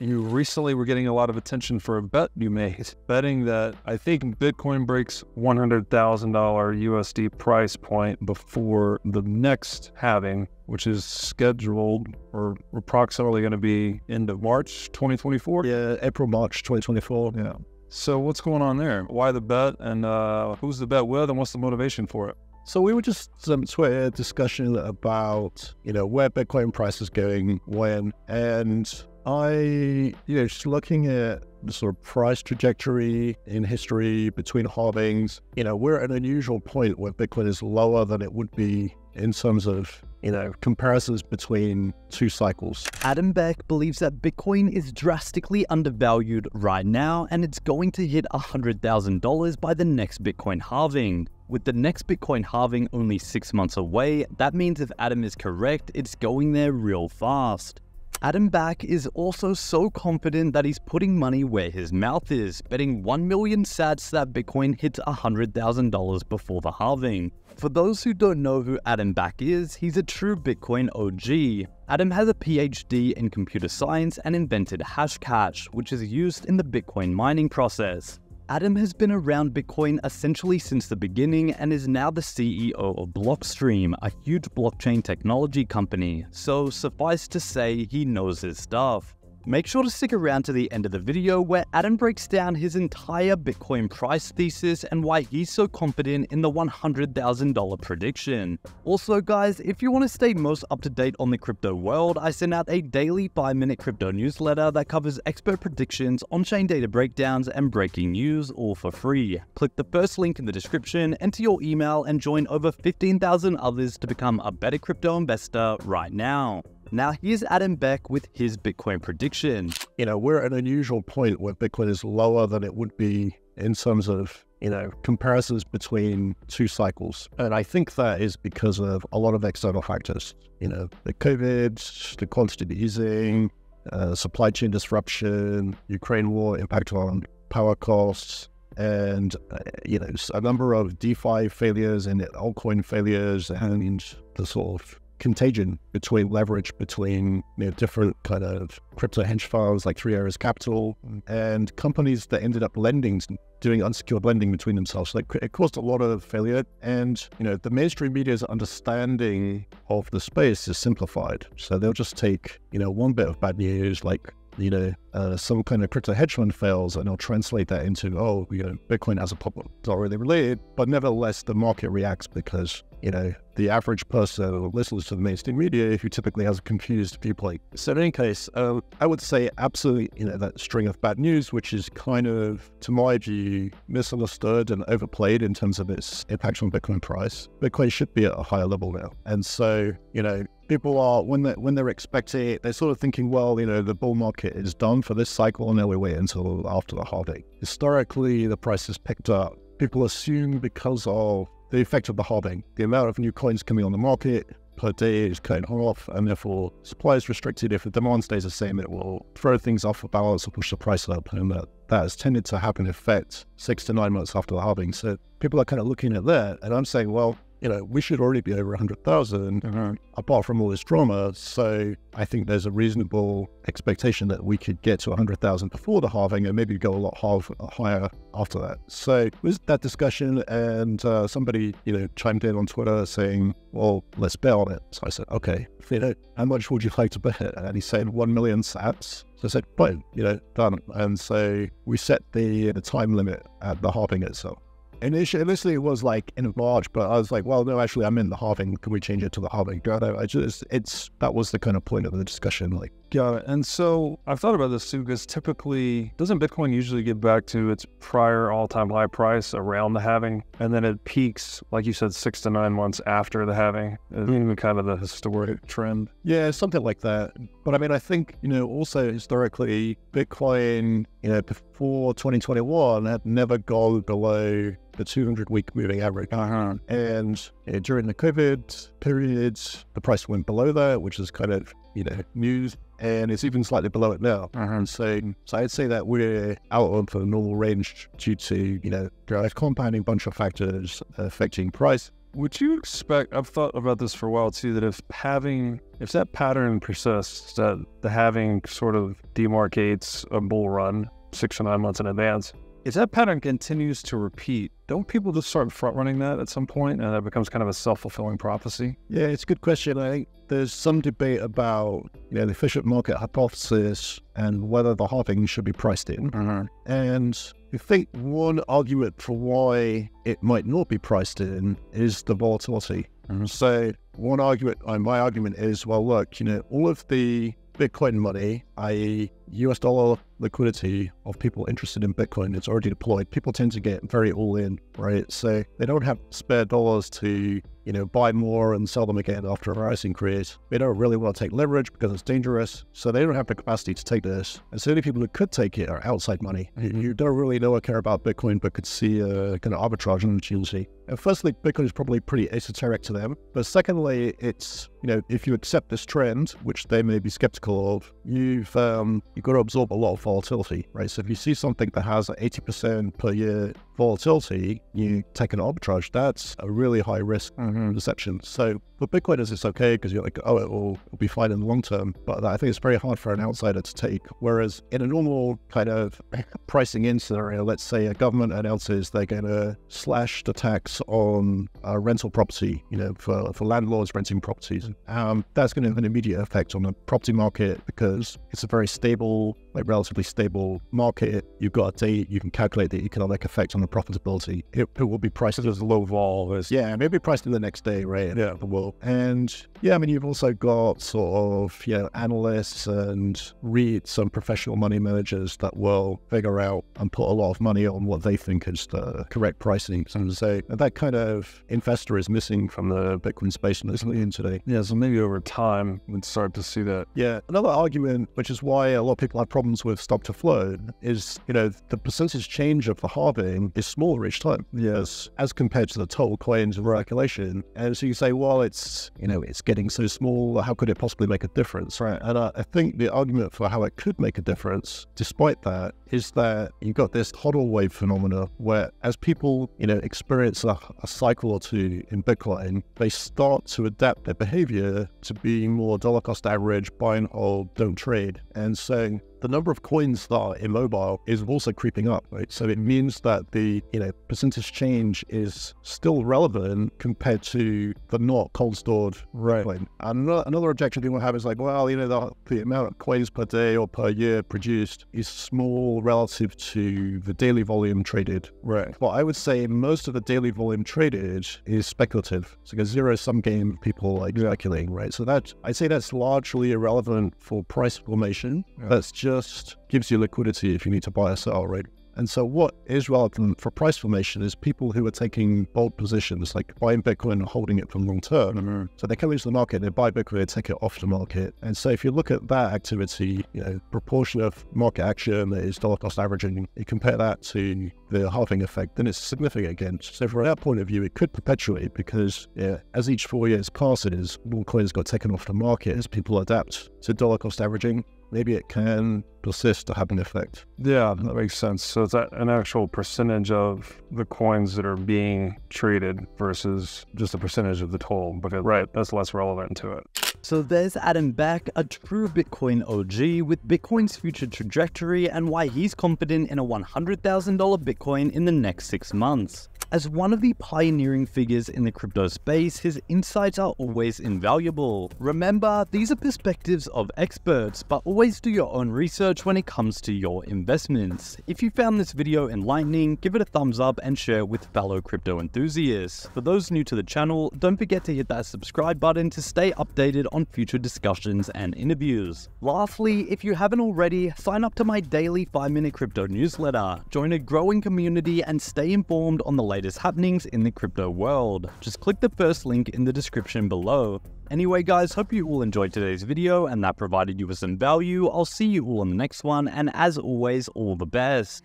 you recently were getting a lot of attention for a bet you made, betting that I think Bitcoin breaks $100,000 USD price point before the next halving, which is scheduled or approximately going to be end of March 2024. Yeah, April, March 2024. Yeah. So what's going on there? Why the bet, and uh, who's the bet with, and what's the motivation for it? So we were just some Twitter discussion about, you know, where Bitcoin price is going, when, and I, you know, just looking at the sort of price trajectory in history between halvings, you know, we're at an unusual point where Bitcoin is lower than it would be in terms of, you know, comparisons between two cycles. Adam Back believes that Bitcoin is drastically undervalued right now and it's going to hit $100,000 by the next Bitcoin halving. With the next Bitcoin halving only six months away, that means if Adam is correct, it's going there real fast. Adam Back is also so confident that he's putting money where his mouth is, betting 1 million sats that Bitcoin hits $100,000 before the halving. For those who don't know who Adam Back is, he's a true Bitcoin OG. Adam has a PhD in computer science and invented Hashcash, which is used in the Bitcoin mining process. Adam has been around Bitcoin essentially since the beginning and is now the CEO of Blockstream, a huge blockchain technology company, so suffice to say he knows his stuff. Make sure to stick around to the end of the video where Adam breaks down his entire Bitcoin price thesis and why he's so confident in the $100,000 prediction. Also guys, if you want to stay most up to date on the crypto world, I send out a daily 5 minute crypto newsletter that covers expert predictions, on-chain data breakdowns, and breaking news all for free. Click the first link in the description, enter your email, and join over 15,000 others to become a better crypto investor right now. Now, here's Adam Beck with his Bitcoin prediction. You know, we're at an unusual point where Bitcoin is lower than it would be in terms of, you know, comparisons between two cycles. And I think that is because of a lot of external factors. You know, the COVID, the quantitative easing, uh, supply chain disruption, Ukraine war impact on power costs, and uh, you know a number of DeFi failures and altcoin failures, and the sort of contagion between leverage between you know, different kind of crypto hedge funds like Three Arrows Capital and companies that ended up lending, doing unsecured lending between themselves. So it caused a lot of failure. And you know, the mainstream media's understanding of the space is simplified. So they'll just take you know one bit of bad news like you know, uh, some kind of crypto hedge fund fails and they'll translate that into, oh, you know, Bitcoin has a problem. It's not really related, but nevertheless, the market reacts because, you know, the average person listens to the mainstream media who typically has a confused viewpoint. So in any case, uh, I would say absolutely, you know, that string of bad news, which is kind of, to my view, misunderstood and overplayed in terms of its impact on Bitcoin price. Bitcoin should be at a higher level now. And so, you know, people are when they when they're expecting they're sort of thinking, well, you know, the bull market is done for this cycle, and then we wait until after the halving. Historically, the price has picked up. People assume because of the effect of the halving, the amount of new coins coming on the market per day is cutting off, and therefore supply is restricted. If the demand stays the same, it will throw things off the balance or push the price up, and that that has tended to happen in effect six to nine months after the halving. So people are kind of looking at that, and I'm saying, well, you know, we should already be over 100,000 mm-hmm. apart from all this drama. So I think there's a reasonable expectation that we could get to 100,000 before the halving and maybe go a lot half, higher after that. So was that discussion and uh, somebody, you know, chimed in on Twitter saying, well, let's bet on it. So I said, okay, you know, how much would you like to bet? And he said 1 million sats. So I said, fine, you know, done. And so we set the, the time limit at the halving itself. Initially, it was like in March, but I was like, well, no, actually, I'm in the halving. Can we change it to the halving? I just, it's that was the kind of point of the discussion. Like, Got it. And so I've thought about this too, because typically, doesn't Bitcoin usually get back to its prior all time high price around the halving? And then it peaks, like you said, six to nine months after the halving, kind of the historic trend. Yeah, something like that. But I mean, I think, you know, also historically, Bitcoin, you know, before 2021 had never gone below the 200 week moving average. Uh-huh. And you know, during the COVID periods, the price went below that, which is kind of, you know, news and it's even slightly below it now. Uh-huh. So, so I'd say that we're out of the normal range due to you know a compounding bunch of factors affecting price. Would you expect? I've thought about this for a while too. That if halving, if that pattern persists, that the halving sort of demarcates a bull run six to nine months in advance, if that pattern continues to repeat, don't people just start front running that at some point, and that becomes kind of a self fulfilling prophecy? Yeah, it's a good question. I think there's some debate about you know the efficient market hypothesis and whether the halving should be priced in. And I think one argument for why it might not be priced in is the volatility. So one argument, uh, my argument is, well, look, you know, all of the Bitcoin money, i.e., US dollar liquidity of people interested in Bitcoin, it's already deployed. People tend to get very all in, right? So they don't have spare dollars to, you know, buy more and sell them again after a price increase. They don't really want to take leverage because it's dangerous. So they don't have the capacity to take this. And so the people who could take it are outside money. You don't really know or care about Bitcoin, but could see a kind of arbitrage opportunity. And firstly, Bitcoin is probably pretty esoteric to them. But secondly, it's, you know, if you accept this trend, which they may be skeptical of, you've um, you've got to absorb a lot of volatility, right? So if you see something that has 80% per year volatility, you take an arbitrage, that's a really high risk perception. So for Bitcoiners, it's okay because you're like, oh, it will, it'll be fine in the long term. But I think it's very hard for an outsider to take. Whereas in a normal kind of pricing in scenario, let's say a government announces they're going to slash the tax on uh, rental property, you know, for, for landlords renting properties. Um, that's going to have an immediate effect on the property market because it's a very stable, all like relatively stable market. You've got a date, you can calculate the economic effect on the profitability. It, it will be priced As low vol as yeah, maybe priced in the next day, right? Yeah. The world. And yeah, I mean, you've also got sort of, you know, analysts and REITs and professional money managers that will figure out and put a lot of money on what they think is the correct pricing. And so that kind of investor is missing from the Bitcoin space and in today. yeah. So maybe over time we'd start to see that. Yeah. Another argument, which is why a lot of people have problems with stock to flow is, you know, the percentage change of the halving is smaller each time. Yes. As compared to the total coins in circulation. And so you say, well, it's, you know, it's getting so small. How could it possibly make a difference? Right. And I, I think the argument for how it could make a difference, despite that, is that you've got this hodl wave phenomena where as people, you know, experience a, a cycle or two in Bitcoin, they start to adapt their behavior to being more dollar cost average, buy and hold, don't trade. And so the number of coins that are immobile is also creeping up, right? So it means that the, you know, percentage change is still relevant compared to the not cold stored Right. Bitcoin. And another objection people have is like, well, you know, the, the amount of coins per day or per year produced is small relative to the daily volume traded. Right. Well, I would say most of the daily volume traded is speculative. It's like a zero sum game of people like speculating, right? So that I'd say that's largely irrelevant for price formation. Yeah. That's just gives you liquidity if you need to buy or sell, right? And so what is relevant for price formation is people who are taking bold positions, like buying Bitcoin and holding it for long term. Mm-hmm. So they come into the market, they buy Bitcoin, they take it off the market. And so if you look at that activity, you know, proportion of market action that is dollar cost averaging, you compare that to the halving effect, then it's significant again. So from that point of view, it could perpetuate because yeah, as each four years passes, more coins got taken off the market as people adapt to dollar cost averaging. Maybe it can persist to have an effect. Yeah, that makes sense. So it's that an actual percentage of the coins that are being traded versus just a percentage of the total. Because right, that's less relevant to it. So there's Adam Back, a true Bitcoin OG with Bitcoin's future trajectory and why he's confident in a $100,000 Bitcoin in the next six months. As one of the pioneering figures in the crypto space, his insights are always invaluable. Remember, these are perspectives of experts, but always do your own research when it comes to your investments. If you found this video enlightening, give it a thumbs up and share it with fellow crypto enthusiasts. For those new to the channel, don't forget to hit that subscribe button to stay updated on future discussions and interviews. Lastly, if you haven't already, sign up to my daily 5 minute crypto newsletter, join a growing community, and stay informed on the latest happenings in the crypto world. Just click the first link in the description below. Anyway guys, hope you all enjoyed today's video and that provided you with some value. I'll see you all in the next one and as always, all the best.